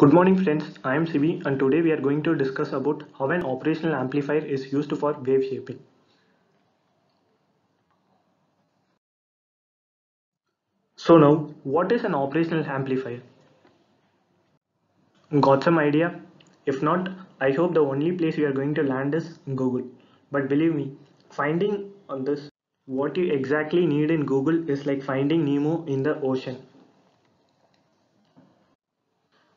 Good morning friends, I am Sivi and today we are going to discuss about how an operational amplifier is used for wave shaping. So now, what is an operational amplifier? Got some idea? If not, I hope the only place you are going to land is Google. But believe me, finding on this what you exactly need in Google is like finding Nemo in the ocean.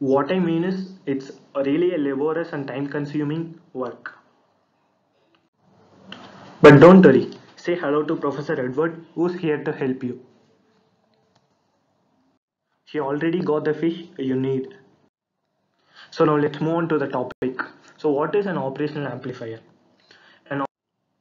What I mean is, it's really a laborious and time consuming work. But don't worry, say hello to Professor Edward who's here to help you. He already got the fish you need. So now let's move on to the topic. So what is an operational amplifier? An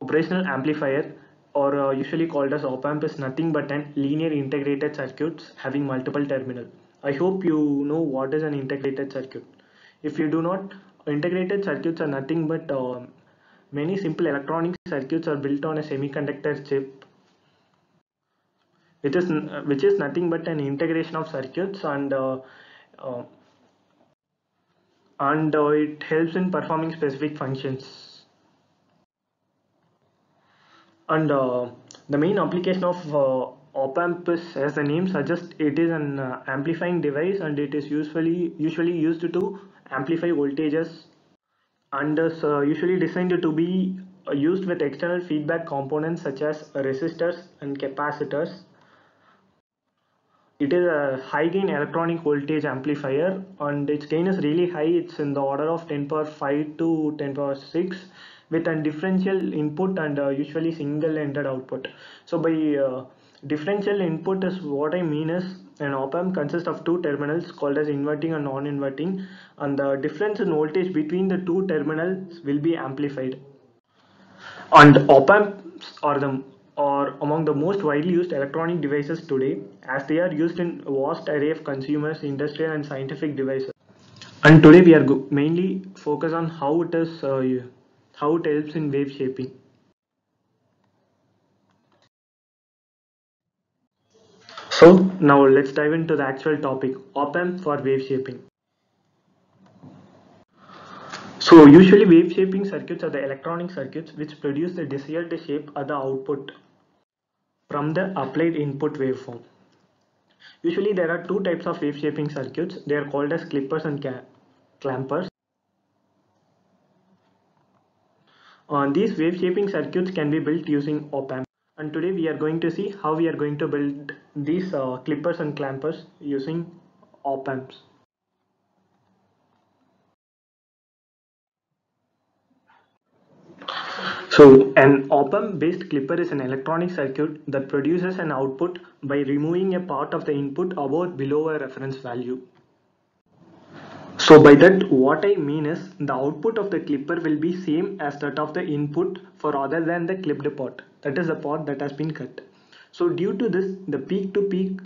operational amplifier or uh, usually called as op amp is nothing but an linear integrated circuits having multiple terminals. I hope you know what is an integrated circuit. If you do not, integrated circuits are nothing but uh, many simple electronic circuits are built on a semiconductor chip which is which is nothing but an integration of circuits and uh, uh, and uh, it helps in performing specific functions and uh, the main application of uh, op amp is as the name suggests it is an uh, amplifying device and it is usually usually used to amplify voltages and is uh, usually designed to be uh, used with external feedback components such as resistors and capacitors. It is a high gain electronic voltage amplifier and its gain is really high. It's in the order of 10 power 5 to 10 power 6 with a differential input and uh, usually single ended output. So by uh, differential input is what i mean is an op amp consists of two terminals called as inverting and non-inverting and the difference in voltage between the two terminals will be amplified. And op amps are the are among the most widely used electronic devices today as they are used in a vast array of consumers industrial and scientific devices. And today we are mainly focused on how it is uh, how it helps in wave shaping so now let's dive into the actual topic op amp for wave shaping so usually wave shaping circuits are the electronic circuits which produce the desired shape at the output from the applied input waveform. Usually there are two types of wave shaping circuits. They are called as clippers and clampers. Uh, these wave shaping circuits can be built using op amp and today we are going to see how we are going to build these uh, clippers and clampers using op amps. So an op-amp based clipper is an electronic circuit that produces an output by removing a part of the input above below a reference value. So by that what I mean is the output of the clipper will be same as that of the input for other than the clipped part that is the part that has been cut. So due to this the peak to peak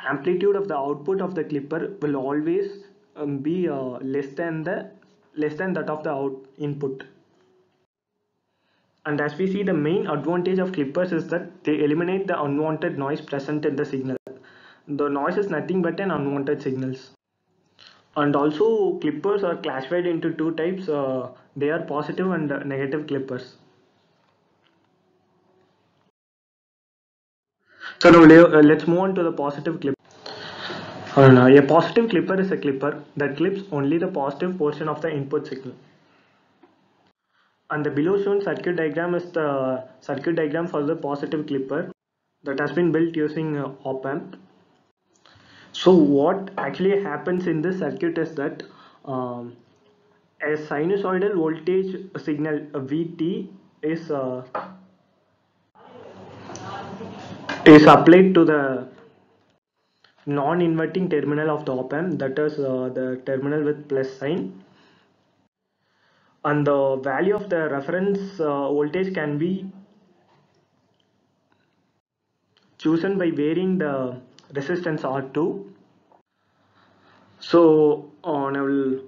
amplitude of the output of the clipper will always um, be uh, less than the less than that of the out input. And as we see the main advantage of clippers is that they eliminate the unwanted noise present in the signal. The noise is nothing but an unwanted signals. And also clippers are classified into two types uh, they are positive and negative clippers so now uh, let's move on to the positive clip. Uh, a positive clipper is a clipper that clips only the positive portion of the input signal. And the below shown circuit diagram is the circuit diagram for the positive clipper that has been built using uh, op amp. So what actually happens in this circuit is that um, a sinusoidal voltage signal uh, vt is uh, is applied to the non-inverting terminal of the op amp that is uh, the terminal with plus sign. And the value of the reference uh, voltage can be chosen by varying the resistance R2 so uh, now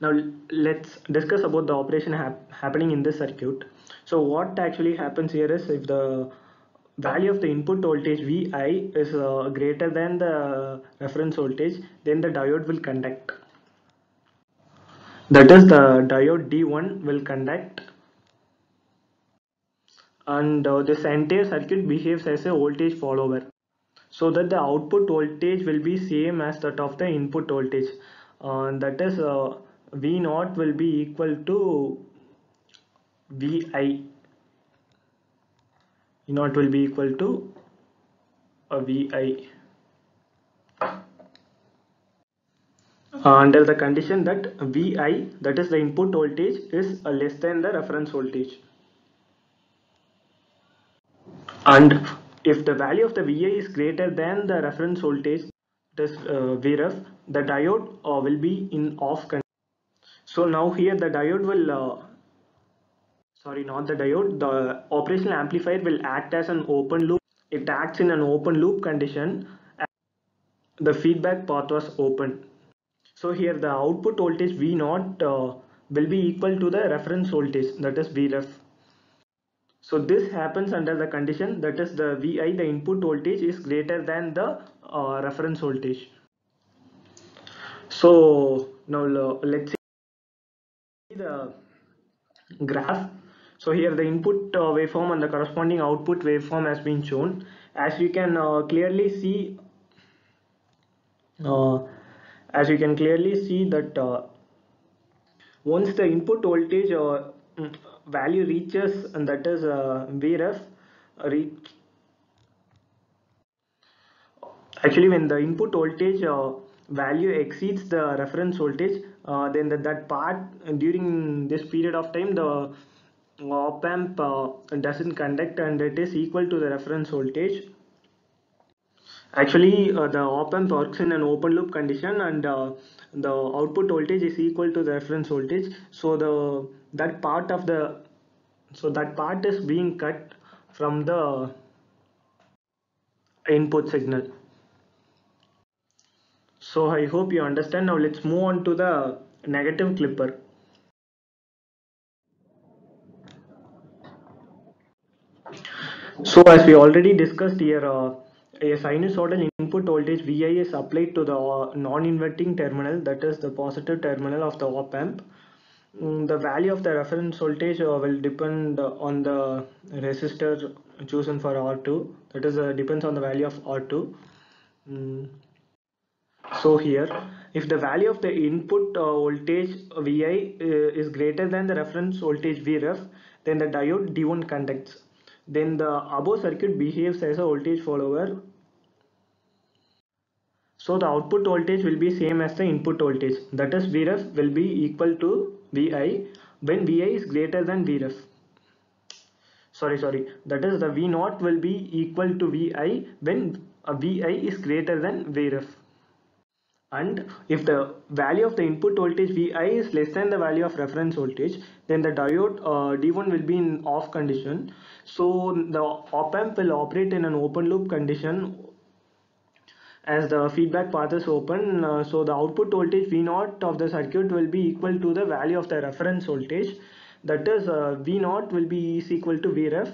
now let's discuss about the operation hap happening in this circuit. So what actually happens here is if the value of the input voltage Vi is uh, greater than the reference voltage, then the diode will conduct. That is the diode D1 will conduct. And uh, this entire circuit behaves as a voltage follower so that the output voltage will be same as that of the input voltage. Uh, that is uh, V naught will be equal to Vi E naught will be equal to a Vi under the condition that Vi that is the input voltage is less than the reference voltage. And if the value of the vi is greater than the reference voltage this uh, VREF the diode uh, will be in off condition. So now here the diode will uh, sorry not the diode. The operational amplifier will act as an open loop. It acts in an open loop condition. The feedback path was open. So here the output voltage V naught uh, will be equal to the reference voltage that is Vref so this happens under the condition that is the Vi the input voltage is greater than the uh, reference voltage. So now let's see the graph so here the input uh, waveform and the corresponding output waveform has been shown. As you can uh, clearly see uh, as you can clearly see that uh, once the input voltage uh, mm, value reaches and that is uh, Vref reach actually when the input voltage value exceeds the reference voltage then the, that part during this period of time the op amp uh, doesn't conduct and it is equal to the reference voltage. Actually uh, the op amp works in an open loop condition and uh, the output voltage is equal to the reference voltage. So the that part of the so that part is being cut from the input signal. So i hope you understand. Now let's move on to the negative clipper so as we already discussed here uh, a sinusoidal input voltage Vi is applied to the uh, non-inverting terminal that is the positive terminal of the op amp. Mm, the value of the reference voltage uh, will depend on the resistor chosen for R2 that is uh, depends on the value of R2 mm. so here if the value of the input uh, voltage Vi uh, is greater than the reference voltage Vref then the diode D1 conducts then the above circuit behaves as a voltage follower. So the output voltage will be same as the input voltage. That is Vref will be equal to Vi when Vi is greater than Vref. Sorry sorry. That is the V naught will be equal to Vi when Vi is greater than Vref and if the value of the input voltage Vi is less than the value of reference voltage then the diode uh, D1 will be in off condition. So the op amp will operate in an open loop condition as the feedback path is open. Uh, so the output voltage V naught of the circuit will be equal to the value of the reference voltage. That is uh, V naught will be is equal to Vref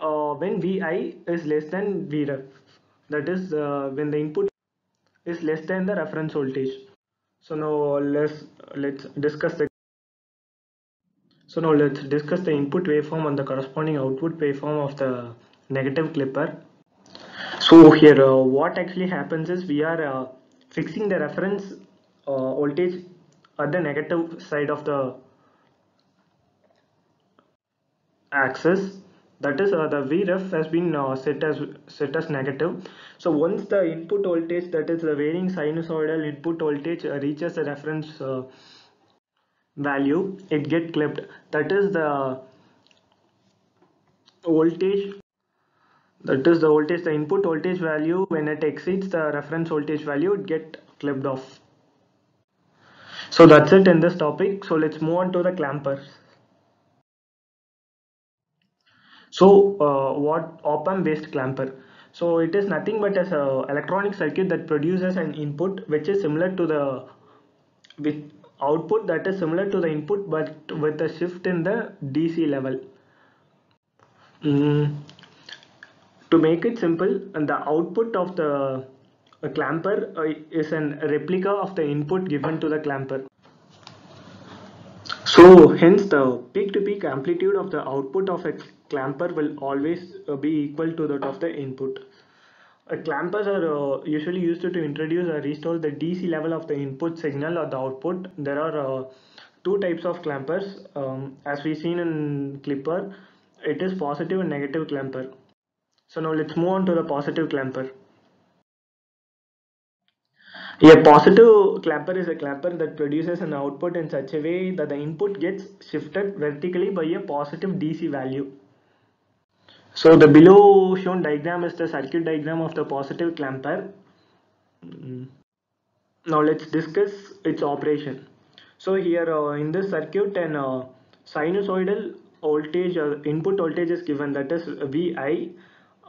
uh, when Vi is less than Vref that is uh, when the input is less than the reference voltage. So now let's let's discuss the so now let's discuss the input waveform and the corresponding output waveform of the negative clipper. So here uh, what actually happens is we are uh, fixing the reference uh, voltage at the negative side of the axis that is uh, the Vref has been uh, set as set as negative. So once the input voltage that is the varying sinusoidal input voltage uh, reaches the reference uh, value it get clipped. That is the voltage that is the voltage the input voltage value when it exceeds the reference voltage value it get clipped off. So that's it in this topic. So let's move on to the clampers so uh, what op amp based clamper so it is nothing but as a electronic circuit that produces an input which is similar to the with output that is similar to the input but with a shift in the DC level mm. To make it simple, the output of the clamper uh, is a replica of the input given to the clamper. So hence the peak to peak amplitude of the output of a clamper will always uh, be equal to that of the input. Uh, clampers are uh, usually used to, to introduce or restore the DC level of the input signal or the output. There are uh, two types of clampers um, as we seen in Clipper. It is positive and negative clamper. So now let's move on to the positive clamper. A positive clamper is a clamper that produces an output in such a way that the input gets shifted vertically by a positive DC value. So the below shown diagram is the circuit diagram of the positive clamper. Now let's discuss its operation. So here uh, in this circuit an uh, sinusoidal voltage or uh, input voltage is given that is VI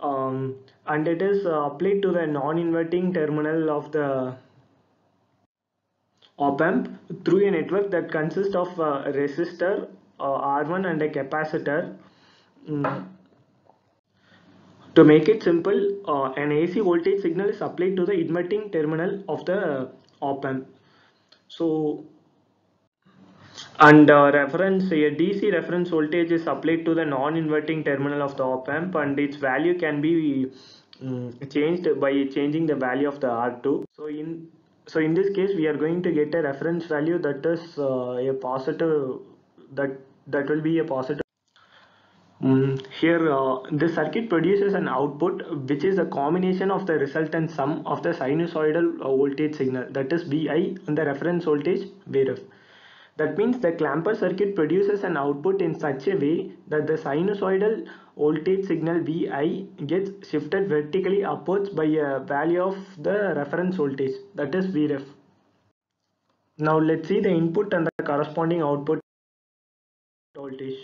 um, and it is uh, applied to the non-inverting terminal of the op amp through a network that consists of a resistor uh, R1 and a capacitor. Mm. To make it simple, uh, an AC voltage signal is applied to the inverting terminal of the op amp. So, and uh, reference a DC reference voltage is applied to the non-inverting terminal of the op amp and its value can be um, changed by changing the value of the R2. So in so in this case we are going to get a reference value that is uh, a positive that that will be a positive um, here uh, this circuit produces an output which is a combination of the resultant sum of the sinusoidal uh, voltage signal that is Vi and the reference voltage Vref. That means the clamper circuit produces an output in such a way that the sinusoidal voltage signal Vi gets shifted vertically upwards by a value of the reference voltage that is Vref. Now let's see the input and the corresponding output voltage.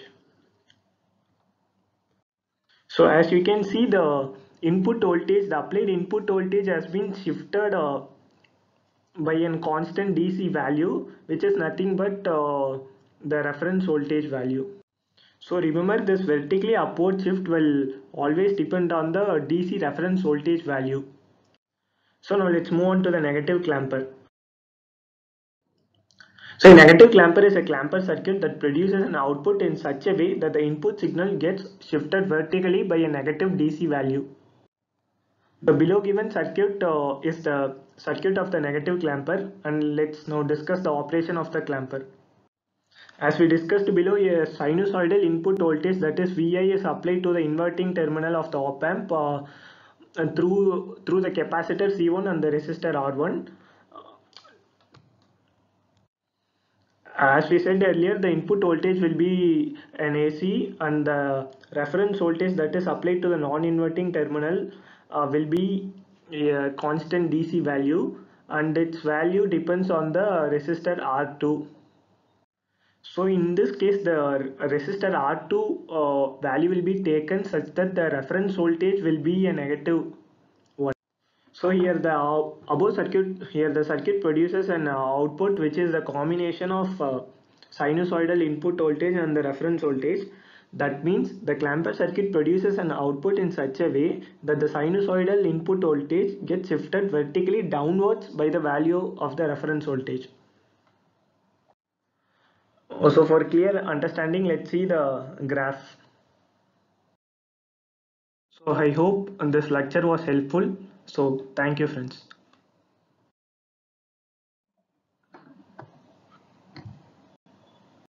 So as you can see the input voltage, the applied input voltage has been shifted uh, by a constant DC value which is nothing but uh, the reference voltage value. So remember this vertically upward shift will always depend on the DC reference voltage value. So now let's move on to the negative clamper. So a negative clamper is a clamper circuit that produces an output in such a way that the input signal gets shifted vertically by a negative DC value. The below given circuit uh, is the circuit of the negative clamper and let's now discuss the operation of the clamper. As we discussed below, a sinusoidal input voltage that is Vi is applied to the inverting terminal of the op amp uh, through through the capacitor C1 and the resistor R1. As we said earlier, the input voltage will be an AC and the reference voltage that is applied to the non-inverting terminal will be a constant DC value and its value depends on the resistor R2. So in this case the resistor R2 uh, value will be taken such that the reference voltage will be a negative one. So here the uh, above circuit here the circuit produces an uh, output which is the combination of uh, sinusoidal input voltage and the reference voltage. That means the clamper circuit produces an output in such a way that the sinusoidal input voltage gets shifted vertically downwards by the value of the reference voltage. Oh, also for clear understanding, let's see the graph. So I hope this lecture was helpful. So thank you friends.